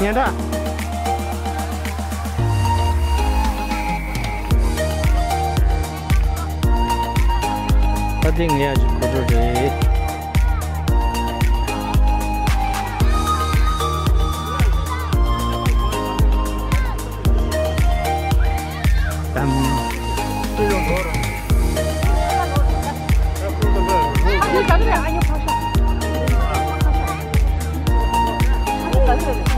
Nhìn đó Tất nhiên nghe chú cô chú đi Tâm Tôi dùng thôi rồi Hãy subscribe cho. Kênh Ghiền Mì Gõ Để không bỏ lỡ những video hấp dẫn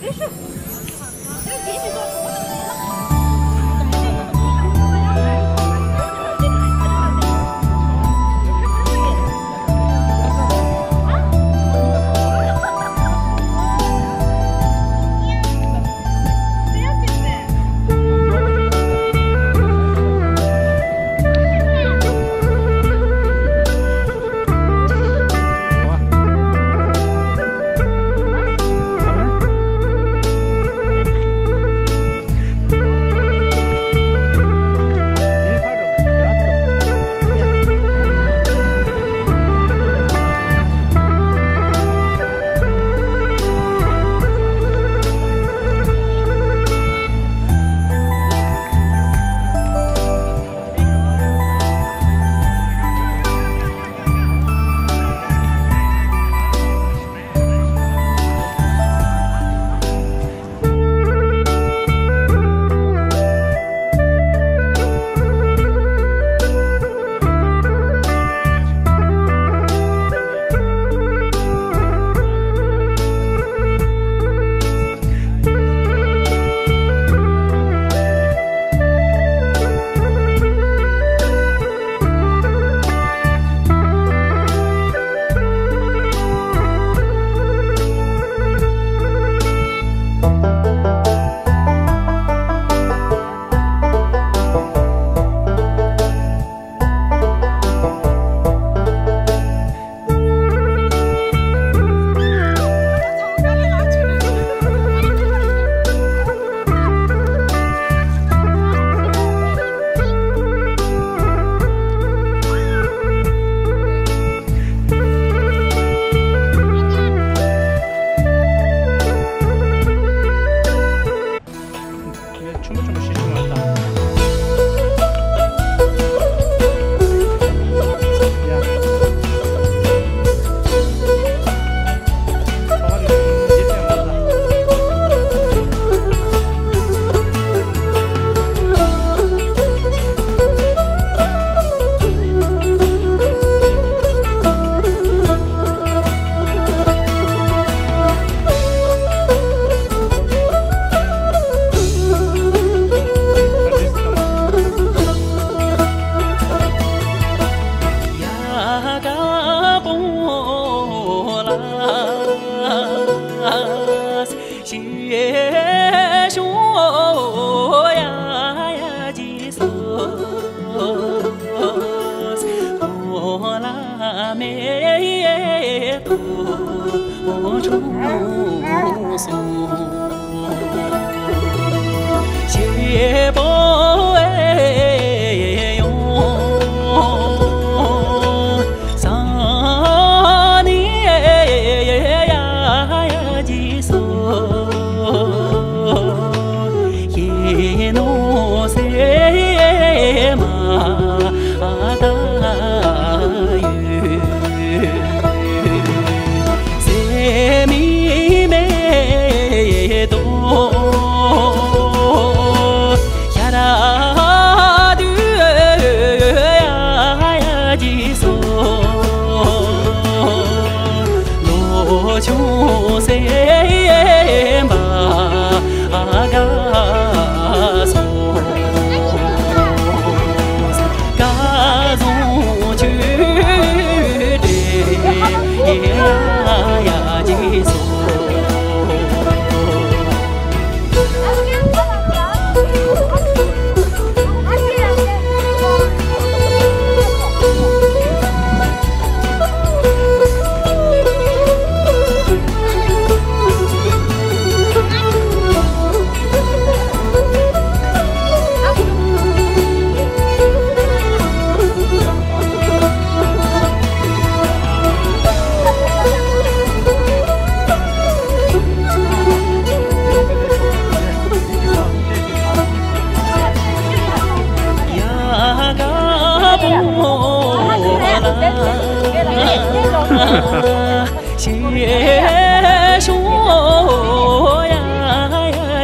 Bishop. ཡོད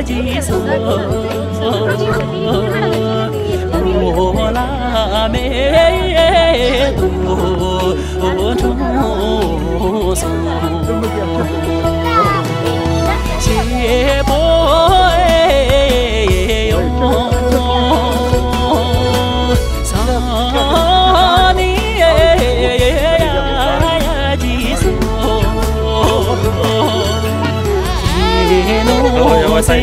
Jesus, la me 芸能生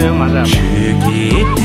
mesmo, Marcelo.